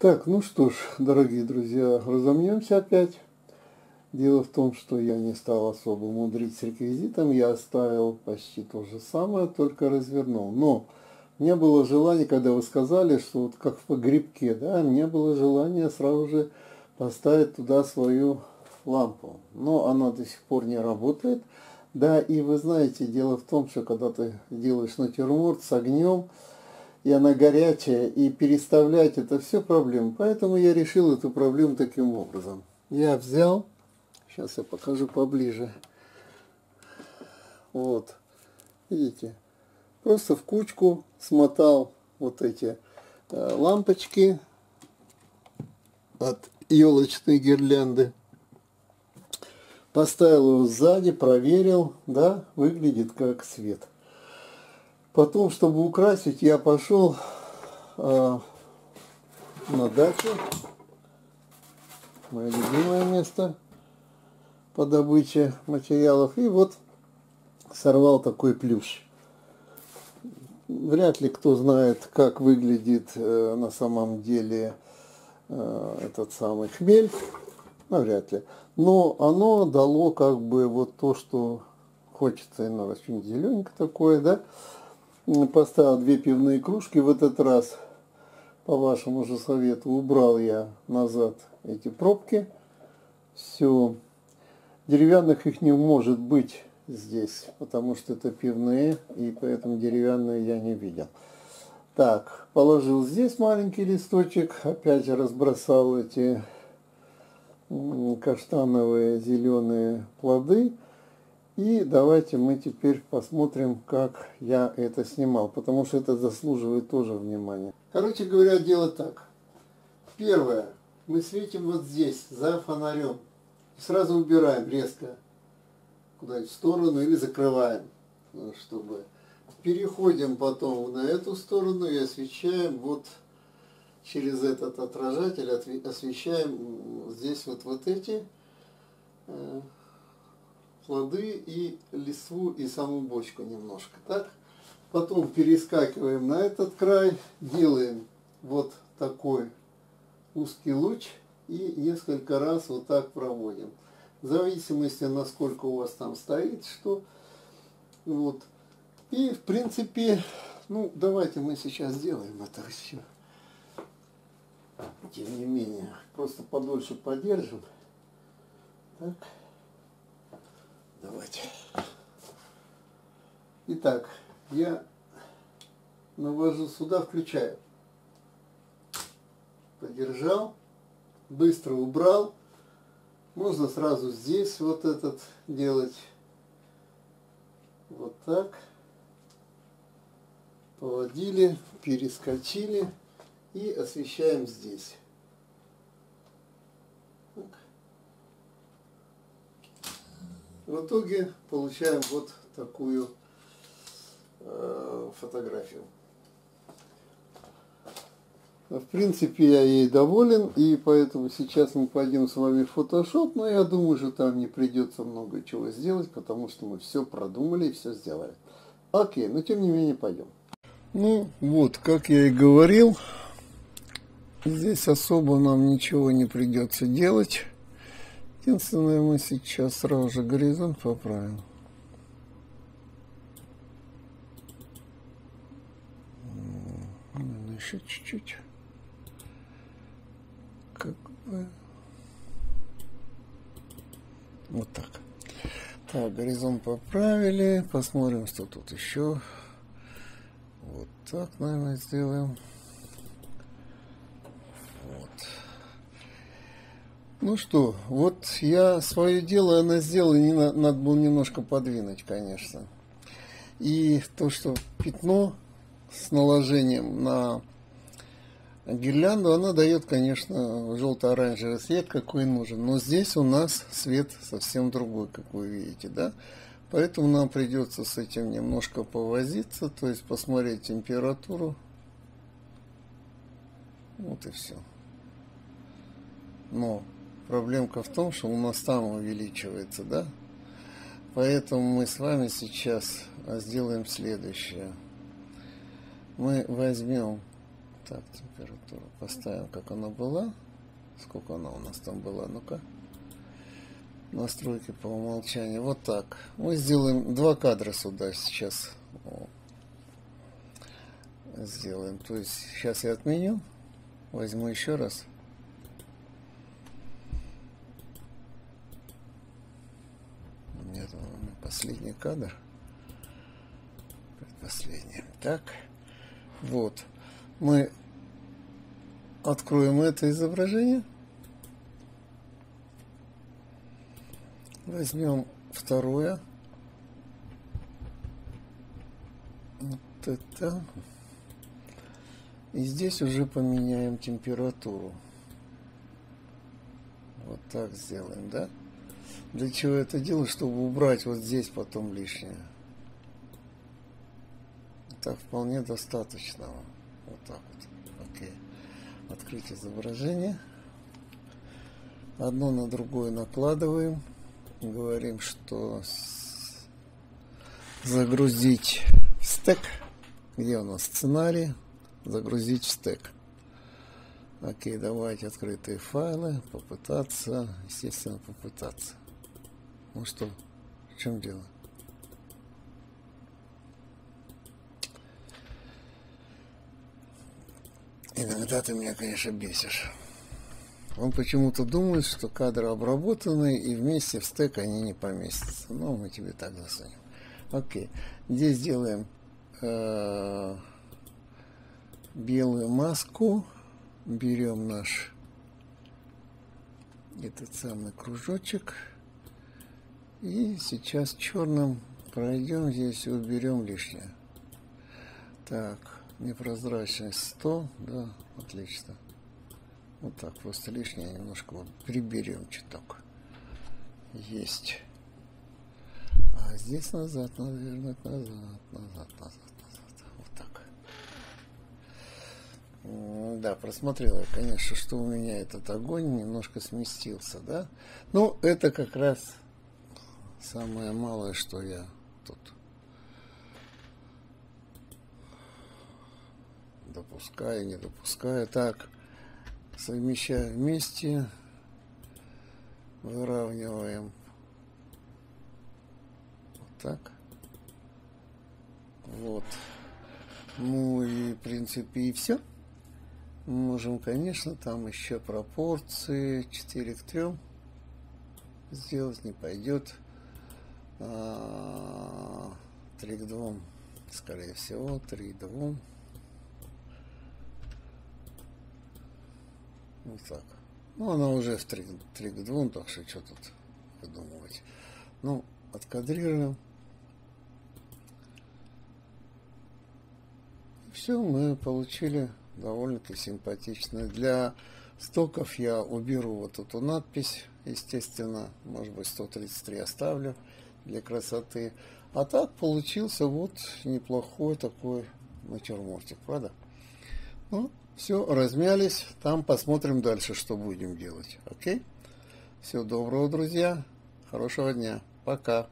Так, ну что ж, дорогие друзья, разомнемся опять. Дело в том, что я не стал особо мудрить с реквизитом, я оставил почти то же самое, только развернул. Но меня было желание, когда вы сказали, что вот как в погребке, да, мне было желание сразу же поставить туда свою лампу. Но она до сих пор не работает. Да, и вы знаете, дело в том, что когда ты делаешь натюрморт с огнем, и она горячая, и переставлять это все проблема. Поэтому я решил эту проблему таким образом. Я взял Сейчас я покажу поближе. Вот. Видите? Просто в кучку смотал вот эти э, лампочки от елочной гирлянды. Поставил его сзади, проверил, да, выглядит как свет. Потом, чтобы украсить, я пошел э, на дачу. Мое любимое место по добыче материалов. И вот сорвал такой плющ. Вряд ли кто знает, как выглядит э, на самом деле э, этот самый хмель. Навряд ли. Но оно дало как бы вот то, что хочется иногда что-нибудь зелененькое такое, да. Поставил две пивные кружки в этот раз. По вашему же совету убрал я назад эти пробки. Все Деревянных их не может быть здесь, потому что это пивные, и поэтому деревянные я не видел. Так, положил здесь маленький листочек, опять разбросал эти каштановые зеленые плоды. И давайте мы теперь посмотрим, как я это снимал, потому что это заслуживает тоже внимания. Короче говоря, дело так. Первое. Мы светим вот здесь, за фонарем сразу убираем резко куда-нибудь в сторону или закрываем, ну, чтобы переходим потом на эту сторону и освещаем вот через этот отражатель, освещаем здесь вот, вот эти э, плоды и листву и саму бочку немножко. Так? Потом перескакиваем на этот край, делаем вот такой узкий луч – и несколько раз вот так проводим. В зависимости, насколько у вас там стоит, что. Вот. И, в принципе, ну, давайте мы сейчас сделаем это все. Тем не менее, просто подольше подержим. Так. Давайте. Итак, я навожу сюда, включаю. Подержал быстро убрал. Можно сразу здесь вот этот делать. Вот так. Поводили, перескочили и освещаем здесь. В итоге получаем вот такую э, фотографию. В принципе, я ей доволен, и поэтому сейчас мы пойдем с вами в Photoshop, но я думаю, что там не придется много чего сделать, потому что мы все продумали и все сделали. Окей, но тем не менее пойдем. Ну вот, как я и говорил, здесь особо нам ничего не придется делать. Единственное, мы сейчас сразу же горизонт поправим. Еще чуть-чуть как бы вот так. Так, горизонт поправили. Посмотрим, что тут еще. Вот так, наверное, сделаем. Вот. Ну что, вот я свое дело она сделала, не надо было немножко подвинуть, конечно. И то, что пятно с наложением на Гирлянду она дает, конечно, желто-оранжевый цвет, какой нужен. Но здесь у нас цвет совсем другой, как вы видите, да? Поэтому нам придется с этим немножко повозиться, то есть посмотреть температуру. Вот и все. Но проблемка в том, что у нас там увеличивается, да? Поэтому мы с вами сейчас сделаем следующее. Мы возьмем Так, температуру поставим, как она была. Сколько она у нас там была? Ну-ка. Настройки по умолчанию. Вот так. Мы сделаем два кадра сюда сейчас. Сделаем. То есть сейчас я отменю. Возьму еще раз. Последний кадр. Предпоследний. Так. Вот. Мы откроем это изображение. Возьмем второе. Вот это. И здесь уже поменяем температуру. Вот так сделаем, да? Для чего это делаю? Чтобы убрать вот здесь потом лишнее. Так вполне достаточно. Вот так вот. Окей. Открыть изображение. Одно на другое накладываем говорим, что загрузить в стек. Где у нас сценарий? Загрузить в стек. Окей, давайте открытые файлы, попытаться, естественно, попытаться. Ну что, в чем дело? Иногда ты меня, конечно, бесишь. Он почему-то думает, что кадры обработаны и вместе в стек они не поместятся. Ну, мы тебе так засунем. Окей. Здесь делаем э, белую маску. Берем наш этот самый кружочек. И сейчас черным пройдем здесь уберем лишнее. Так, непрозрачность 100, да, отлично. Вот так, просто лишнее немножко вот приберем чуток. Есть. А здесь назад надо назад, назад, назад, назад. Вот так. Да, просмотрел я, конечно, что у меня этот огонь немножко сместился, да? Ну, это как раз самое малое, что я тут допускаю, не допускаю. Так, совмещая вместе, выравниваем вот так. Вот. Ну и в принципе и все. Можем, конечно, там еще пропорции 4 к 3 сделать не пойдет. 3 а, к 2, скорее всего, 3 к 2. Вот так. Ну, она уже в 3, 3 к 2, так что что тут выдумывать. Ну, откадрируем. Все, мы получили довольно-таки симпатично. Для стоков я уберу вот эту надпись, естественно, может быть 133 оставлю для красоты. А так получился вот неплохой такой натюрмортик, правда? Ну, все, размялись. Там посмотрим дальше, что будем делать. Окей? Всего доброго, друзья. Хорошего дня. Пока.